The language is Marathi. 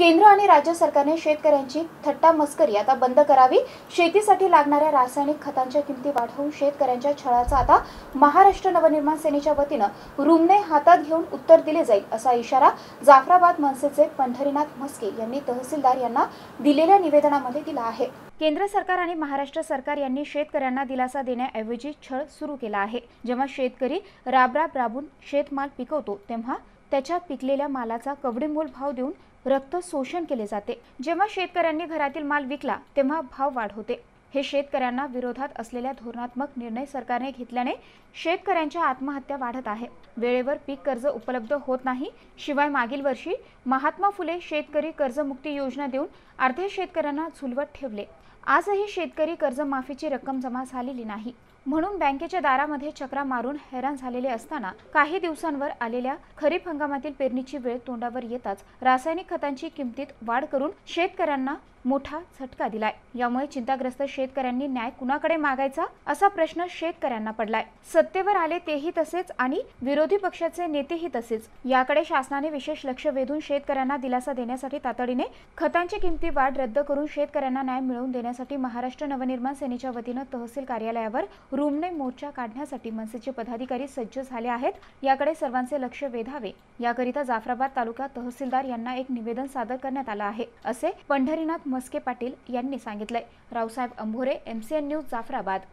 केंद्र आणि राज्य सरकारने शेतकऱ्यांची थट्टा मस्करी आता बंद करावी. शेतीसाठी लागणाऱ्या रासायनिक खतांच्या किमती वाढवून शेतकऱ्यांच्या छळाचा आता महाराष्ट्र नवनिर्माण सेनेच्या वतीनं रूमने हातात घेऊन उत्तर दिले जाईल असा इशारा जाफराबाद मनसेचे पंढरीनाथ म्हस्के यांनी तहसीलदार यांना दिलेल्या निवेदनामध्ये दिला आहे. केंद्र सरकार आणि महाराष्ट्र सरकार यांनी शेतकऱ्यांना दिलासा देण्याऐवजी छळ सुरू केला आहे. जेव्हा शेतकरी राबराब राबून शेतमाल पिकवतो तेव्हा त्याच्या पिकलेल्या मालाचा कवडीमोल भाव देऊन रक्त शोषण केले जाते. जेव्हा शेतकऱ्यांनी घरातील माल विकला तेव्हा भाव वाढ होते. हे शेतकऱ्यांना विरोधात असलेल्या धोरणात्मक निर्णय सरकारने घेतल्याने शेतकऱ्यांच्या आत्महत्या वाढत आहे. वेळेवर पीक कर्ज उपलब्ध होत नाही. शिवाय मागील वर्षी महात्मा फुले शेतकरी कर्जमुक्ती योजना देऊन अर्धे शेतकऱ्यांना झुलवत ठेवले. आजही शेतकरी कर्जमाफीची रक्कम जमा झालेली नाही. म्हणून बँकेच्या दारामध्ये चक्रा मारून हैराण झालेले असताना काही दिवसांवर आलेल्या खरीप हंगामातील पेरणीची वेळ तोंडावर येताच रासायनिक खतांची किमतीत वाढ करून शेतकऱ्यांना मोठा झटका दिलाय. यामुळे चिंताग्रस्त शेतकऱ्यांनी न्याय कुणाकडे मागायचा असा प्रश्न शेतकऱ्यांना पडलाय. सत्तेवर आले तेही तसेच आणि विरोधी पक्षाचे नेतेही तसेच. याकडे शासनाने विशेष लक्ष वेधून शेतकऱ्यांना दिलासा देण्यासाठी तातडीने खतांची किमती वाढ रद्द करून शेतकऱ्यांना न्याय मिळवून देण्यासाठी महाराष्ट्र नवनिर्माण सेनेच्या वतीनं तहसील कार्यालयावर रूमने मोर्चा काढण्यासाठी मनसेचे पदाधिकारी सज्ज झाले आहेत. याकडे सर्वांचे लक्ष वेधावे. याकरिता जाफराबाद तालुका तहसीलदार यांना एक निवेदन सादर करण्यात आलं आहे असे पंढरीनाथ मस्के पाटील यांनी सांगितलंय. Raosaheb Ambhore MCN news Jafrabad.